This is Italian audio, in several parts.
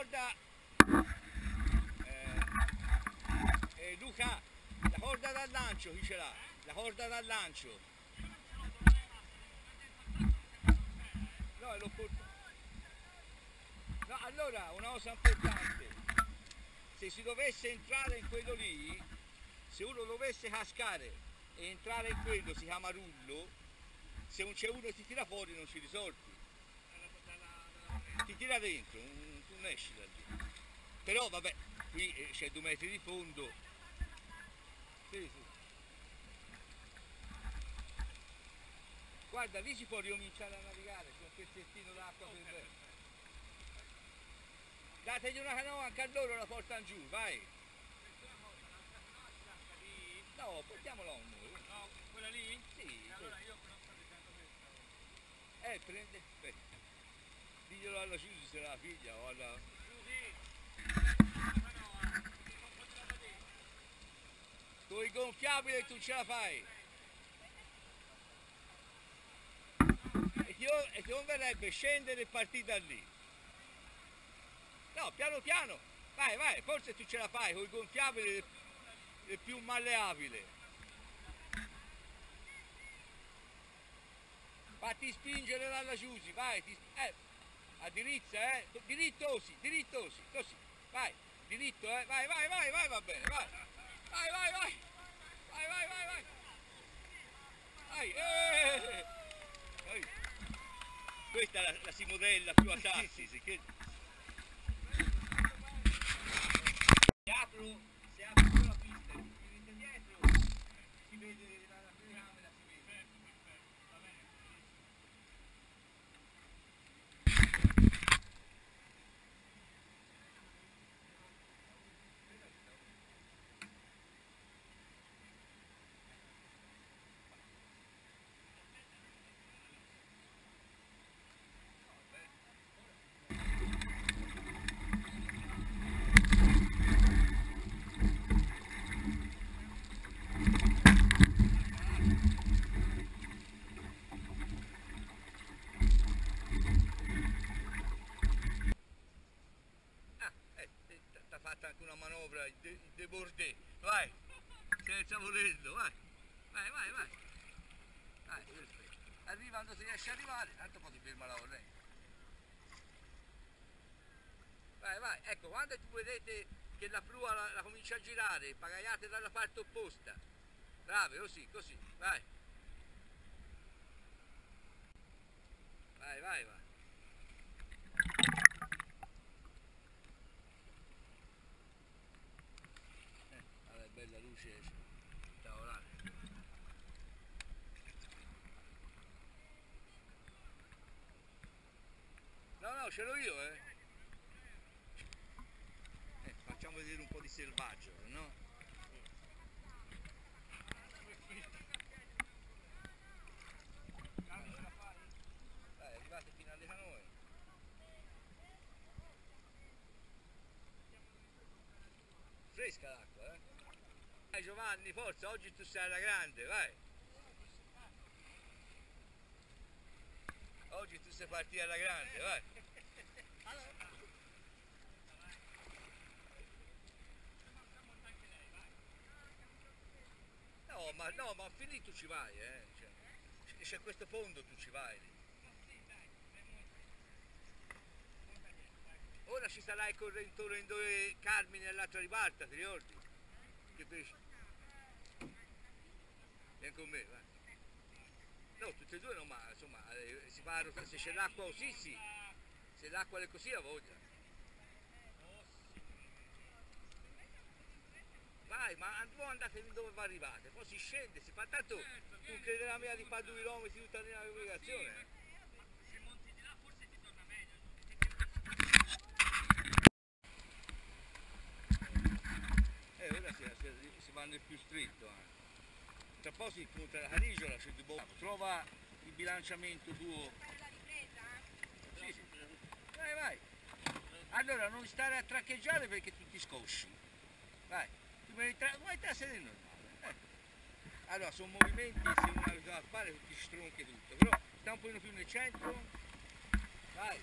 corda eh, eh, Luca la corda dal lancio chi ce l'ha? la corda dal lancio. No l'ho portato no allora una cosa importante. Se si dovesse entrare in quello lì se uno dovesse cascare e entrare in quello si chiama rullo se non c'è uno che ti tira fuori non ci risolvi ti tira dentro, non, esci da lì. Però vabbè, qui eh, c'è due metri di fondo. Sì, sì. Guarda, lì si può ricominciare a navigare, c'è un pezzettino d'acqua per... Dategli una canoa anche a loro, la portano giù, vai! No, portiamola un noi. No, quella lì? Sì, Allora io però sto dicendo questa. Eh, prende... Aspetta. Diglielo alla Susi se la figlia o alla... Scusi, ma no, eh, non potrò vedere. Con i gonfiabili tu ce la fai! E ti, e ti converrebbe scendere e partire da lì. No, piano piano, vai, vai, forse tu ce la fai, con i gonfiabili è, più malleabile. Fatti spingere dalla Giusi, vai, ti, eh, a dirizza, eh? Dirittosi, dirittosi, così, vai, diritto, eh? Vai, vai, vai, vai, va bene, vai. Vai, vai, vai. Vai, vai, vai, vai. Vai, eh. eh, eh. Vai. Questa la, la si modella più a Sassisi, che... Se apro, se apro la pista, si vede dietro, si vede la... ha fatto anche una manovra de, de vai, senza volerlo, vai, vai, vai, vai, vai, perfetto. arriva quando si riesce ad arrivare, tanto poi ti ferma la corrente. Vai, vai, ecco, quando vedete che la prua la, la comincia a girare, pagaiate dalla parte opposta, brave, così, così, vai. Vai, vai, vai. Eh, allora, bella luce da orare. Ce l'ho io, eh. eh. Facciamo vedere un po' di selvaggio, no? Dai, arrivate fino alle canoe. Fresca l'acqua, eh? Dai Giovanni, forza, oggi tu sei alla grande, vai! Sei partito alla grande, vai! No, ma no, ma fin lì tu ci vai, eh! Cioè, se c'è questo fondo tu ci vai. Ora ci sarà il correntore in dove Carmine all'altra ribalta, ti ricordi? Che pesce? Vieni con me, vai. No, tutte e due no, ma insomma, eh, si fa a rota- se c'è l'acqua così sì. Se l'acqua è così ha voglia. Vai, ma voi andate dove vi arrivate, poi si scende, si fa tanto, tu credi la mia di fare due chilometri tutta la navigazione? eh? Eh, ora si, si, si va nel più stretto anche. Tra poco si incontra la Carigiola, c'è di Bobo. Trova il bilanciamento tuo. Sì, sì. Vai, vai. Allora non stare a traccheggiare perché tu ti scosci. Vai. Tu vuoi tra- vuoi tra sedere normale. Eh. Allora, sono movimenti, se uno ha da fare ti stronchi tutto. Però sta un pochino più nel centro. Vai.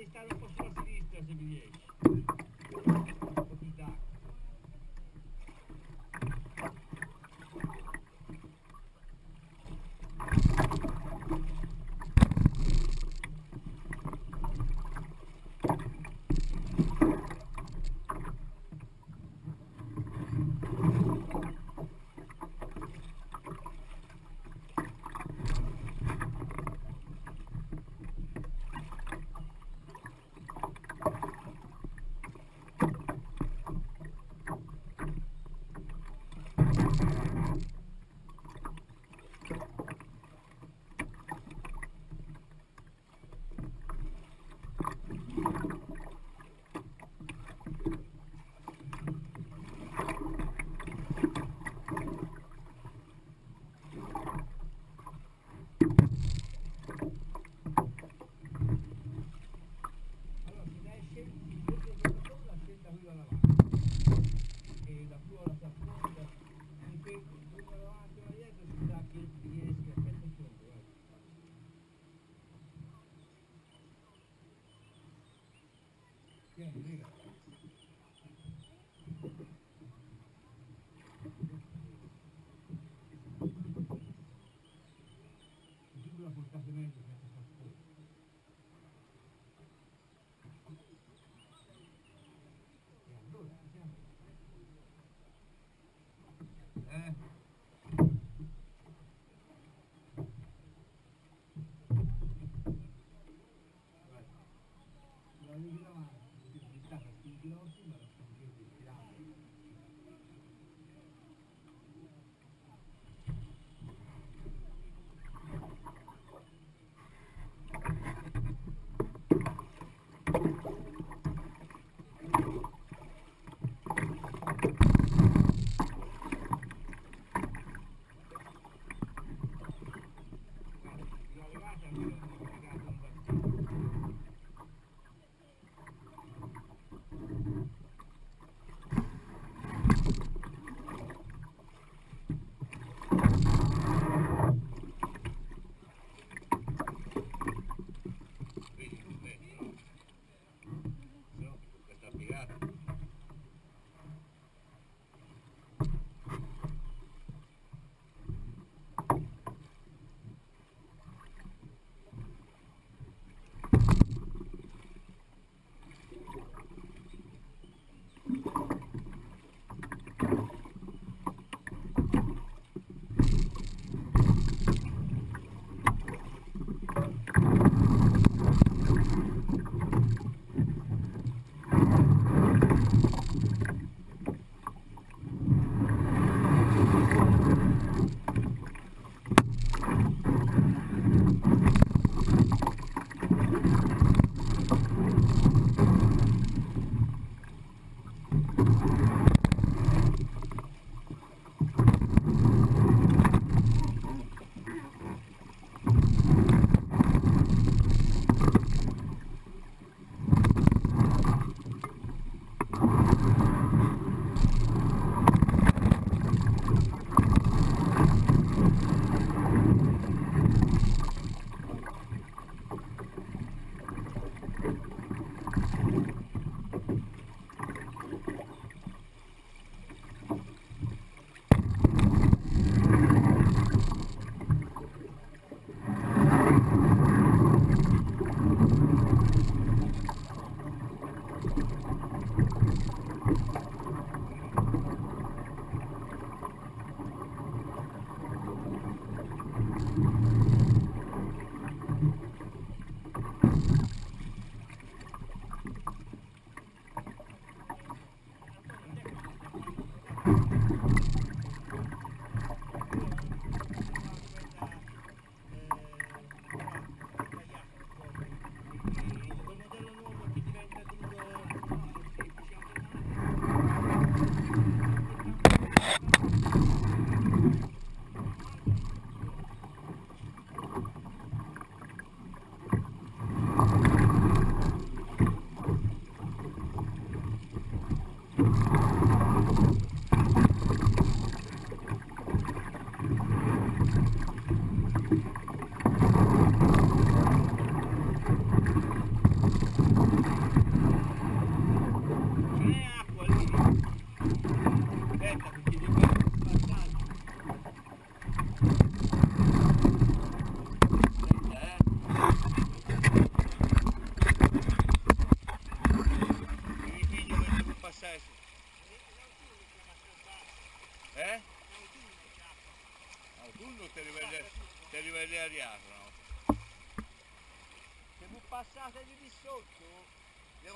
Di stare un po' sinistra se vi riesci. Ini.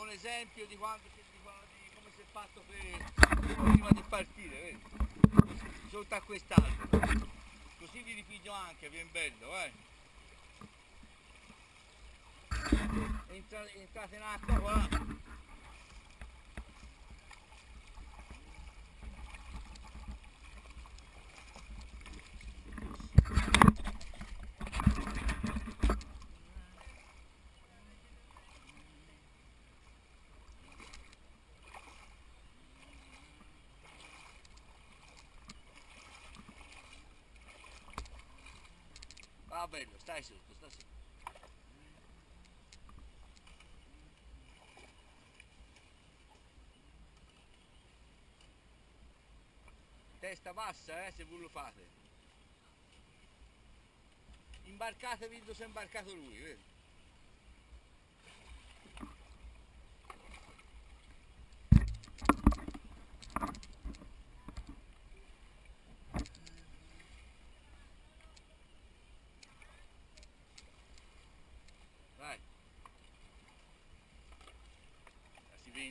Un esempio di quanto di, di come si è fatto per, prima di partire, vedi? Sotto a quest'altro. Così vi ripiglio anche, viene bello, eh? Entra- entrate in acqua qua. Va bello, stai sotto, stai sotto. Testa bassa, eh, se voi lo fate. Imbarcatevi dove si è imbarcato lui, vedi? Vai.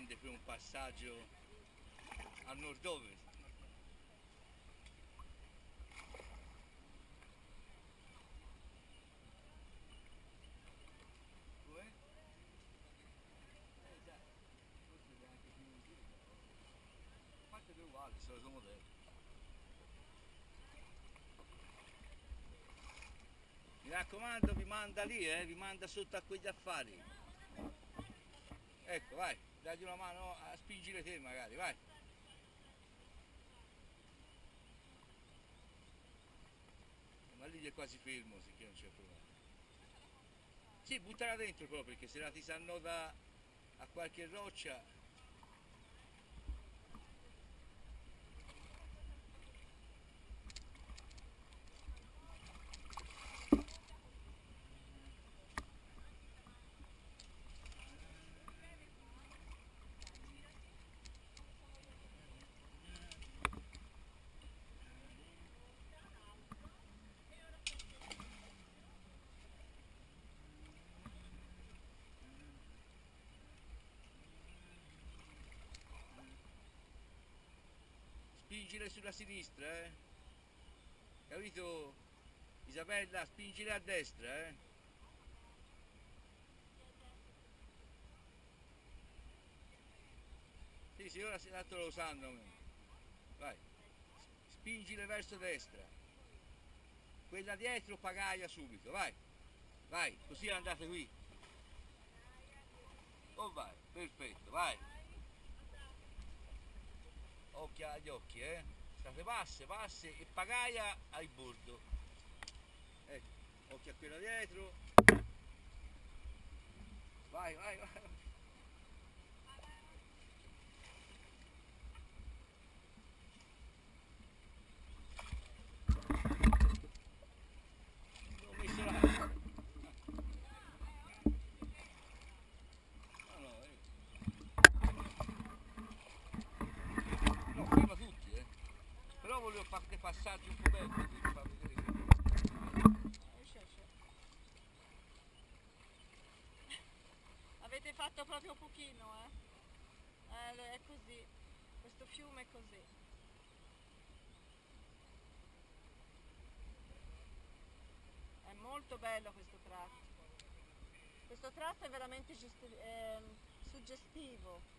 Vende per un passaggio a nord-ovest. Mi raccomando, vi manda lì, eh, vi manda sotto a quegli affari. Ecco, vai, dagli una mano a spingere te magari, vai. Ma lì è quasi fermo, sicché non c'è problema. Sì, buttala dentro proprio, perché se la ti si annoda a qualche roccia spingile sulla sinistra, eh. Capito? Isabella, spingile a destra, eh. Sì, sì, ora tanto lo sanno. Vai. Spingile verso destra. Quella dietro pagaia subito, vai. Vai, così andate qui. Oh vai, perfetto, vai. Occhio agli occhi, eh. State basse, basse e pagaia al bordo. Ecco, occhio a quella dietro. Vai, vai, vai. vai. L'ho messo là. No, no, eh. No, prima tutti, eh. Però volevo fare dei passaggi un po' belli, quindi far vedere che... Esce, esce. Avete fatto proprio pochino, eh? Eh, è così. Questo fiume è così. È molto bello questo tratto. Questo tratto è veramente ehm, suggestivo.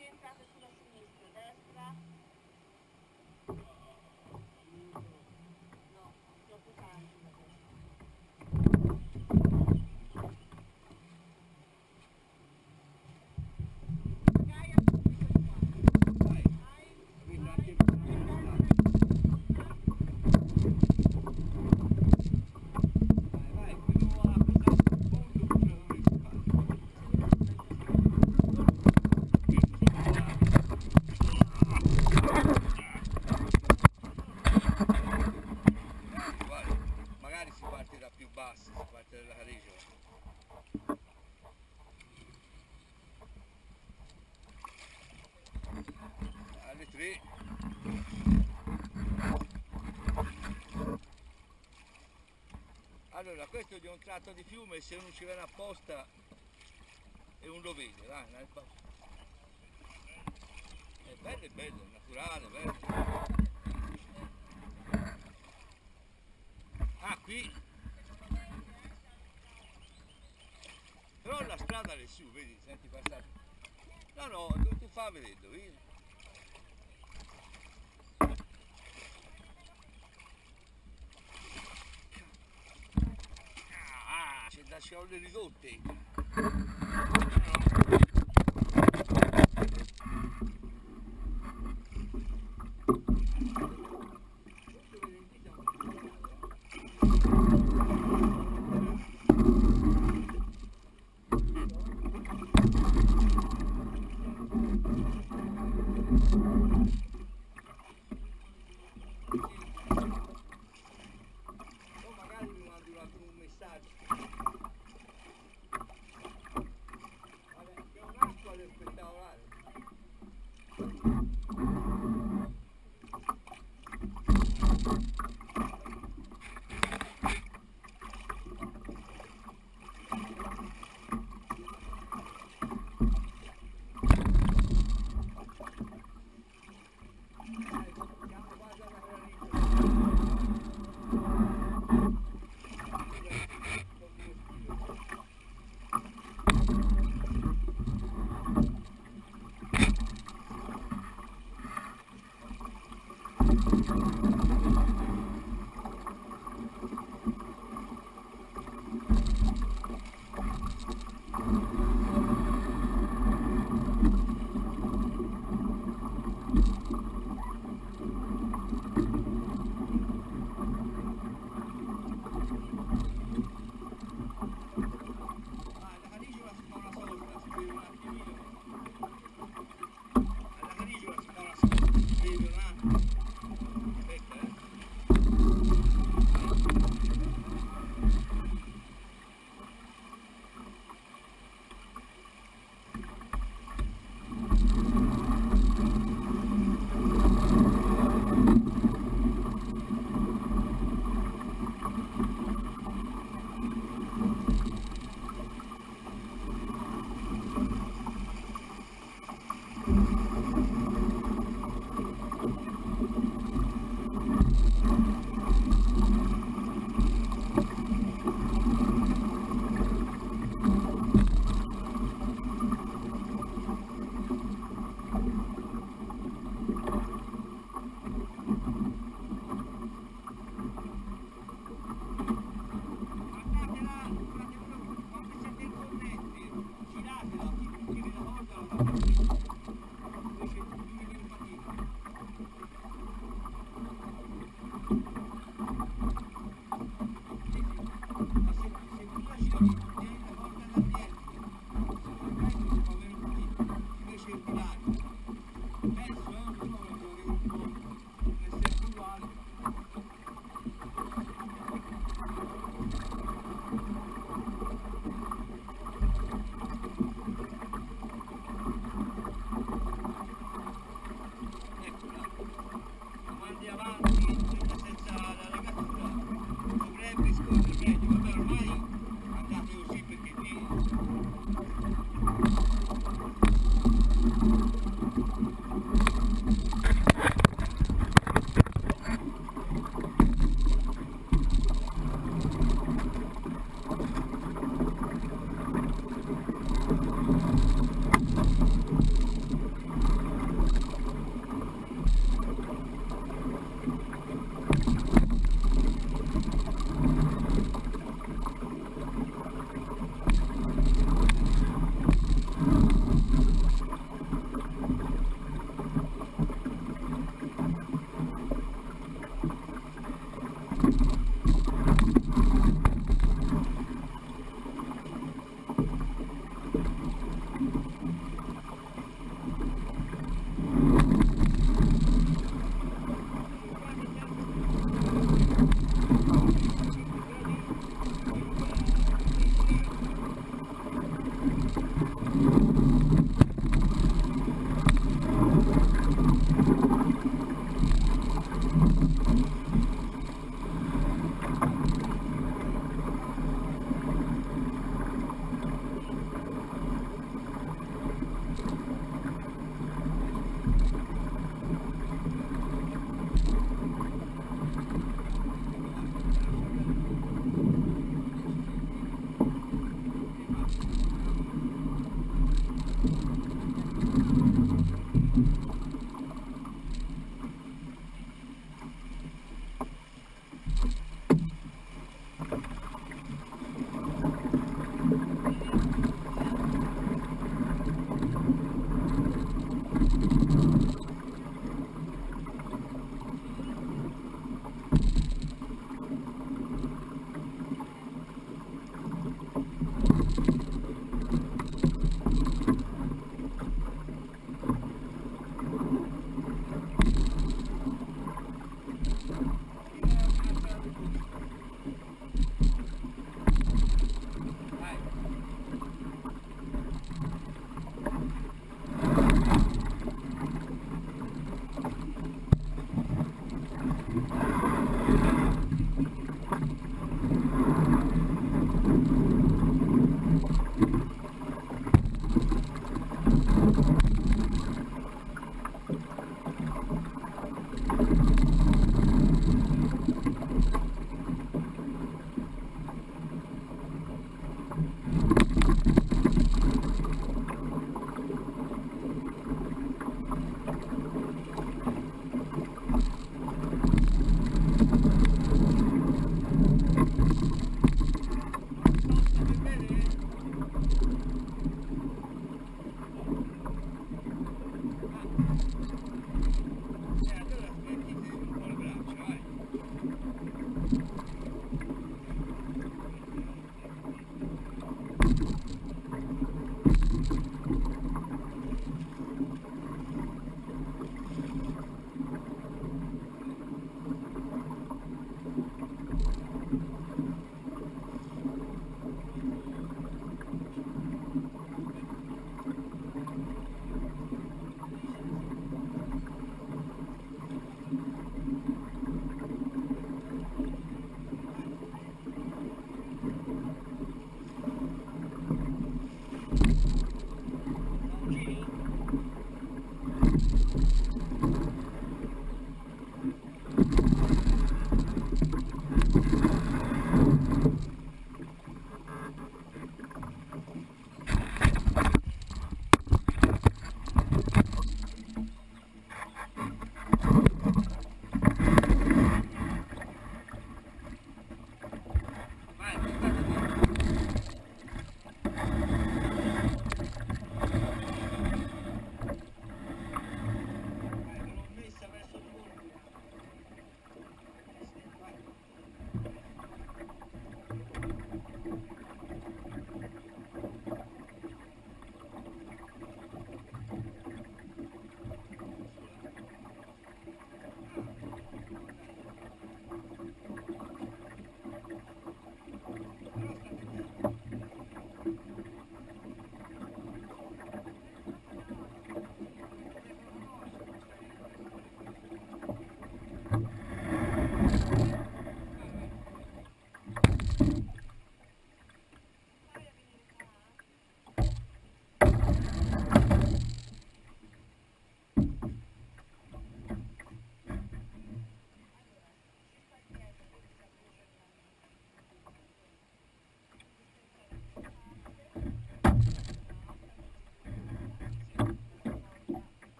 E poi rientrate sulla sinistra, destra. No, troppo tanto da destra. Gaia subito qua. Vai, Vai, quindi vai, anche Vai, vai, fino a questo punto pure non risultato. Guarda, magari si parte da più bassi, si parte dalla Carigia. Alle 3. Allora, questo è di un tratto di fiume, se uno ci viene apposta e uno lo vede, dai, pa- È bello, è bello, è naturale, bello. qui. Però la strada è su, vedi, senti passare. No, no, tu, tu fa vedendo, vedi? Ah, scioglie ridotte.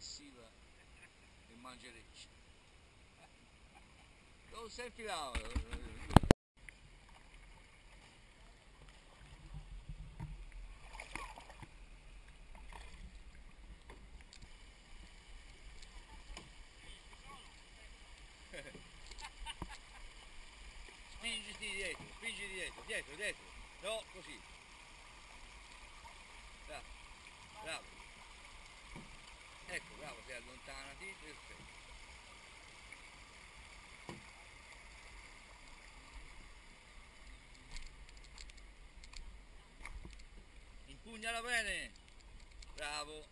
aggressiva e mangereccia. Non sei filato. Impugnala bene. Bravo.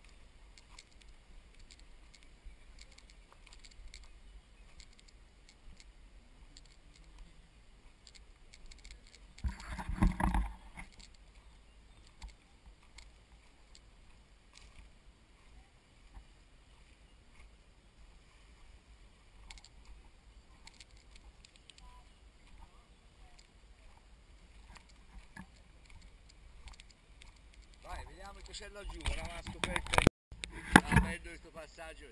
C'è laggiù, ora una scoperta. Ah, bello questo passaggio.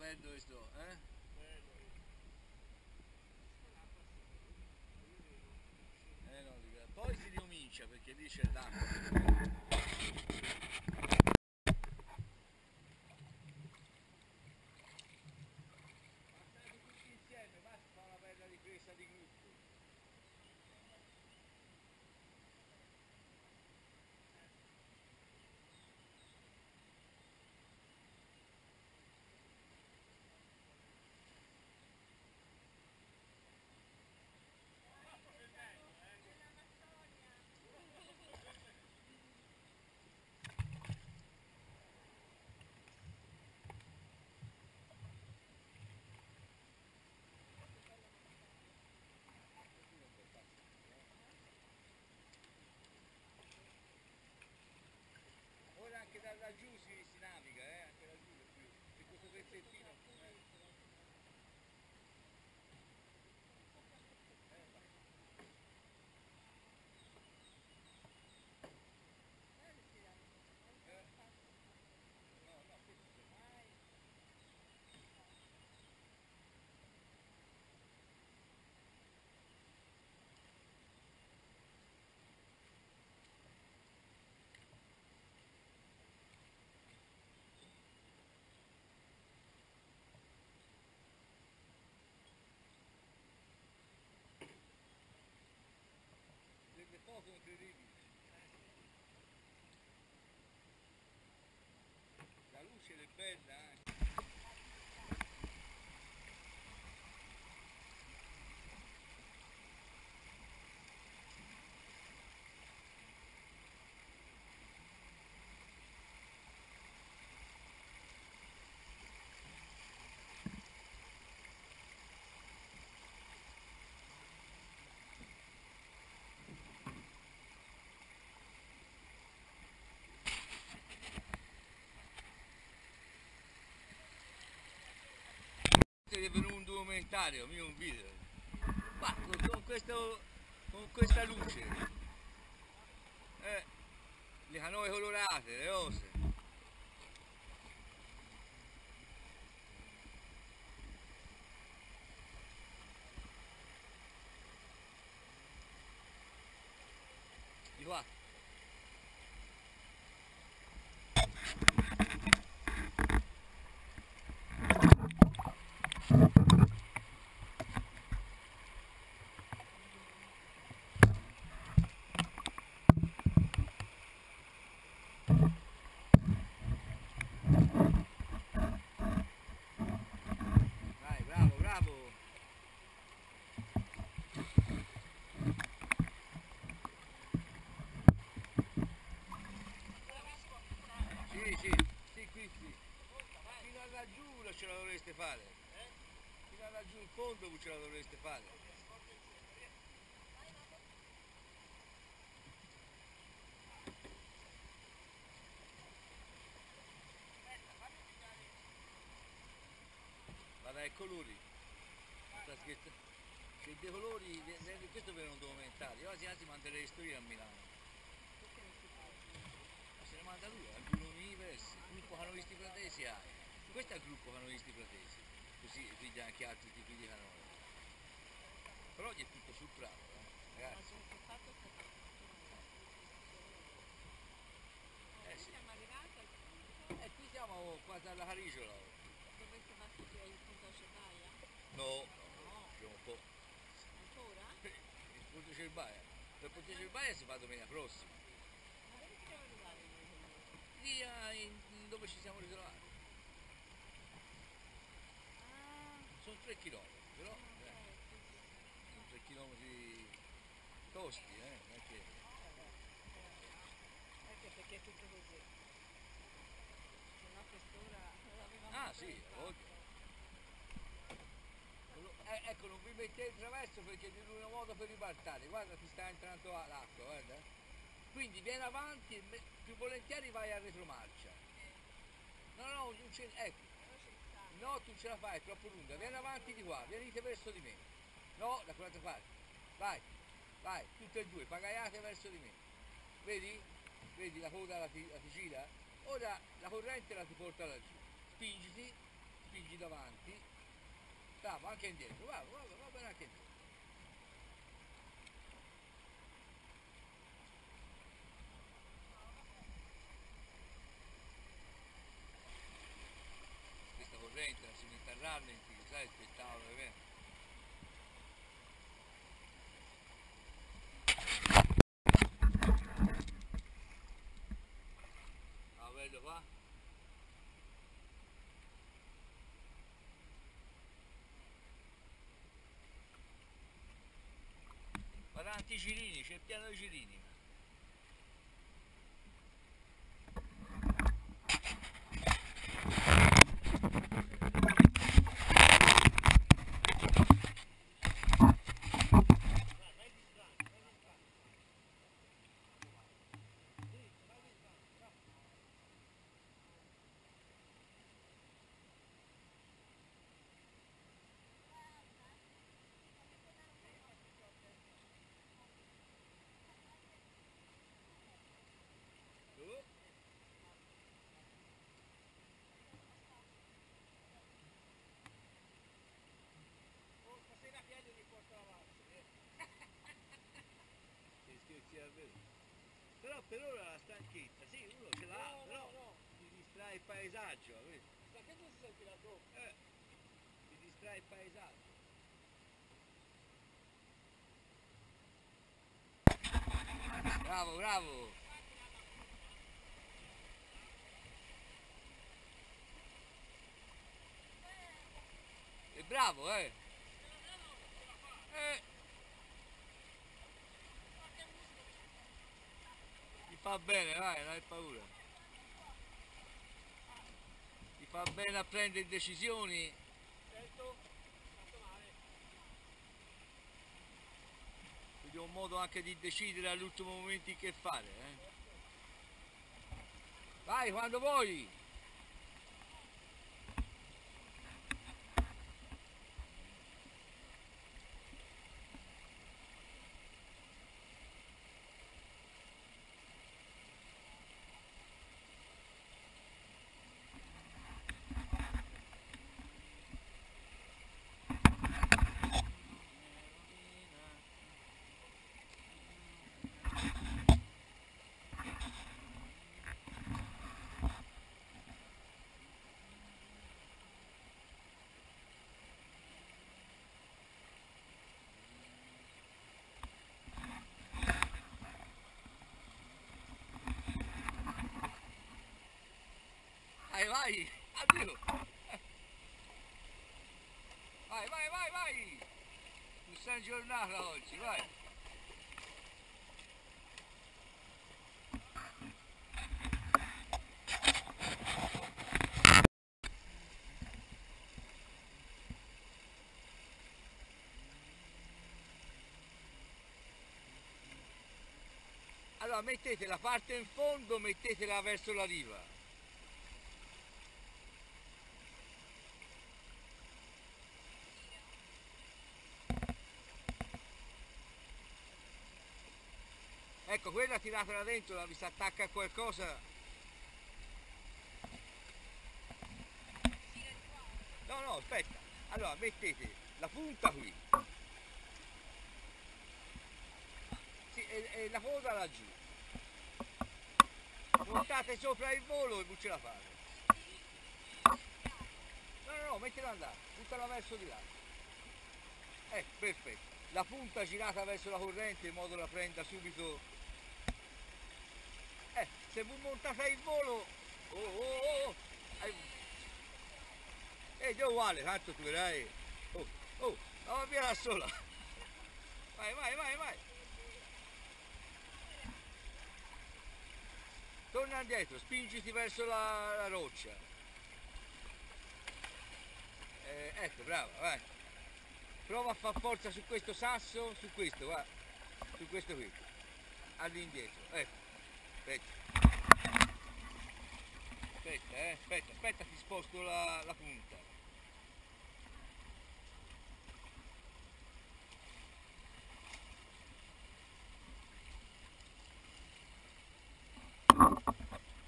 Bello questo, eh? Eh no, poi si ricomincia perché lì c'è l'acqua. Passate tutti insieme, basta fare una bella ripresa di gruppo. Ora anche da laggiù si, si naviga, eh? Anche laggiù è più. E questo Deve venire un documentario, mio un video. Ma con, questo, con questa luce. Eh, le canoe colorate, le cose. Dovreste fare. Fino a laggiù in fondo voi ce la dovreste fare. Guarda i colori. Sta scherzando. C'è dei colori, questo per un documentario. Oggi anzi manderei storie a Milano. Ma se ne manda lui, al Bruno Universe, il gruppo canonisti fratesi hai. Questo è il gruppo canonisti fratesi, così quindi anche altri tipi di canoni. Però gli è tutto sul prato, eh, ragazzi. Eh sì. siamo arrivati al punto E qui siamo quasi alla Carigiola. dove si va il punto a Cebaia? No, no, c'è un po'. Ancora? Il Ponte Cerbaia. Per Ponte Cerbaia si fa domenica prossima. Ma dove siamo comunque? Lì dove ci siamo ritrovati. Ah, Sono tre chilometri, però eh, sì, sì. sono tre chilometri tosti, eh, non è che... Anche perché è tutto così. Se no quest'ora l'avevamo Ah sì, voglia. Eh, ecco, non vi mettete il traverso perché è l'unico modo per ribaltare. Guarda, ti sta entrando a- l'acqua, guarda. Quindi vieni avanti e più volentieri vai a retromarcia. No, no, non c'è... Ecco, Però c'è il sale. No, tu ce la fai, è troppo lunga. Vieni avanti di qua, venite verso di me. No, da quell'altra parte. Vai, vai, tutte e due, pagaiate verso di me. Vedi? Vedi la coda la ti, la ti gira? Ora la corrente la ti porta laggiù. Spingiti, spingi davanti. Bravo, anche indietro, va, va, va bene anche indietro. Questa corrente la si mette a rallenti, sai che viene. Ah, bello qua? Ma tanti girini, c'è il piano dei girini. Per ora la stanchezza, sì, uno ce l'ha, No, però no, no. ti distrae il paesaggio? Ma che si sente la bocca? Eh, ti distrae il paesaggio. Bravo, bravo! È bravo, eh! Eh! Fa bene, vai, non hai paura. Ti fa bene a prendere decisioni. Certo, fatto male. Quindi è un modo anche di decidere all'ultimo momento che fare. Eh? Vai quando vuoi! vai! Addio! Vai, vai, vai, vai! Un San Giornata oggi, vai! Allora mettete la parte in fondo, mettetela verso la riva. Ecco, quella tiratela dentro, la vi si attacca a qualcosa. No, no, aspetta. Allora, mettete la punta qui. Sì, e, e la coda laggiù. Montate sopra il volo e non ce la fate. No, no, no, mettila a andare, buttala verso di là. Eh, perfetto. La punta girata verso la corrente in modo da prenda subito. Se voi montate il volo. Oh, oh, oh, eh, già uguale, tanto tu vedrai. Oh, oh, va via da sola. Vai, vai, vai, vai. Torna indietro, spingiti verso la, la roccia. Eh, ecco, brava, vai. Prova a far forza su questo sasso, su questo, va. Su questo qui. All'indietro, ecco. Aspetta. Aspetta, eh, aspetta, aspetta, ti sposto la, la punta.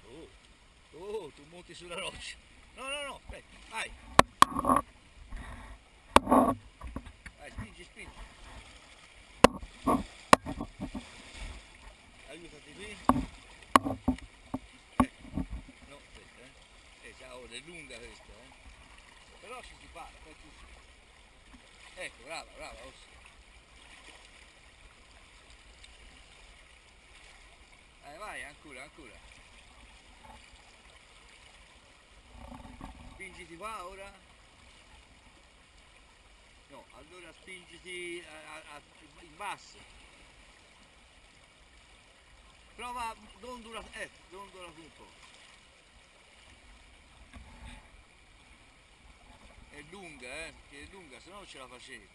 Oh, oh, tu monti sulla roccia. No, no, no, aspetta, vai. Vai, spingi, spingi. Aiutati qui. Ecco. No, aspetta, eh. Eh, ciao, è lunga questa, eh. Però ci si fa, poi ci si... Ecco, brava, brava, Ossi. Eh, vai, ancora, ancora. Spingiti qua ora. No, allora spingiti a- a- a- in basso. Prova, dondola, eh, dondola tu un po'. È lunga, eh, perché è lunga, se no non ce la facevi.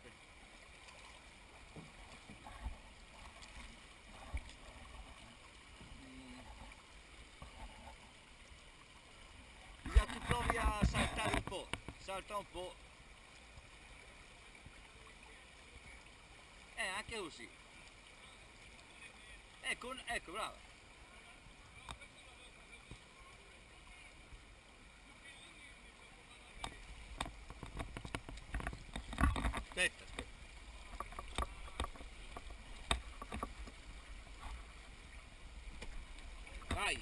Mm. Provi a saltare un po', salta un po'. Eh, anche così. Ecco, ecco, brava. Aspetta, aspetta. Vai.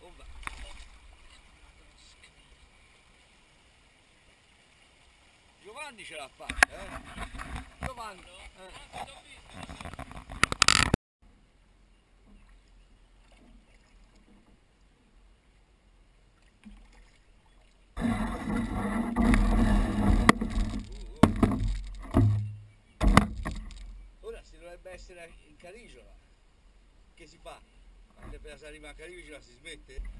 Oh, va. Giovanni ce l'ha fatta, eh? Eh. Ora si dovrebbe essere in Carisola. Che si fa? Quando si arriva a Carisola si smette?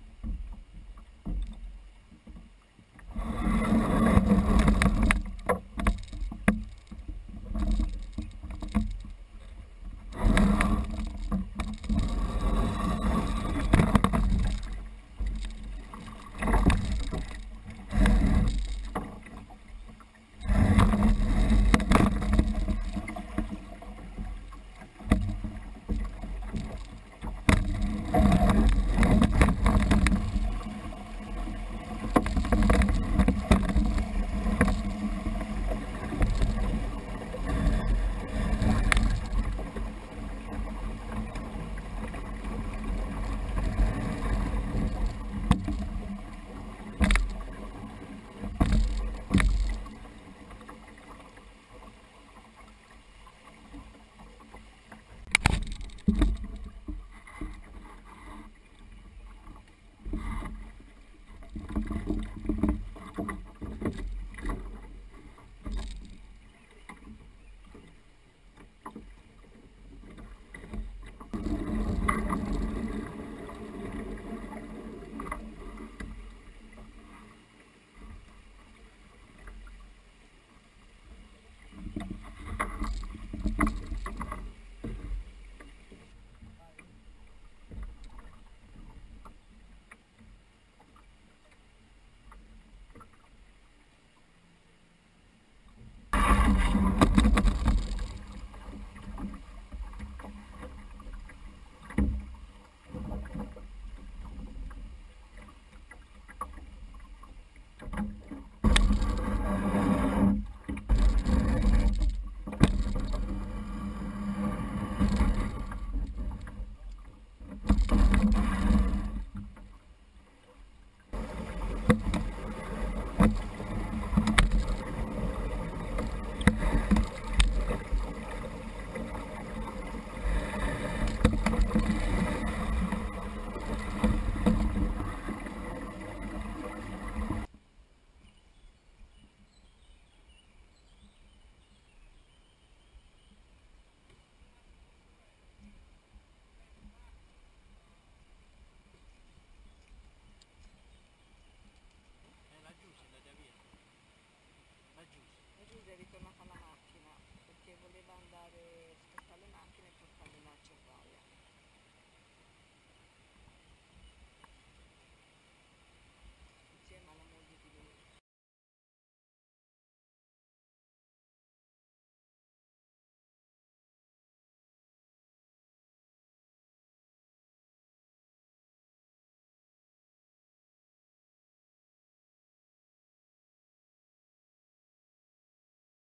Federico no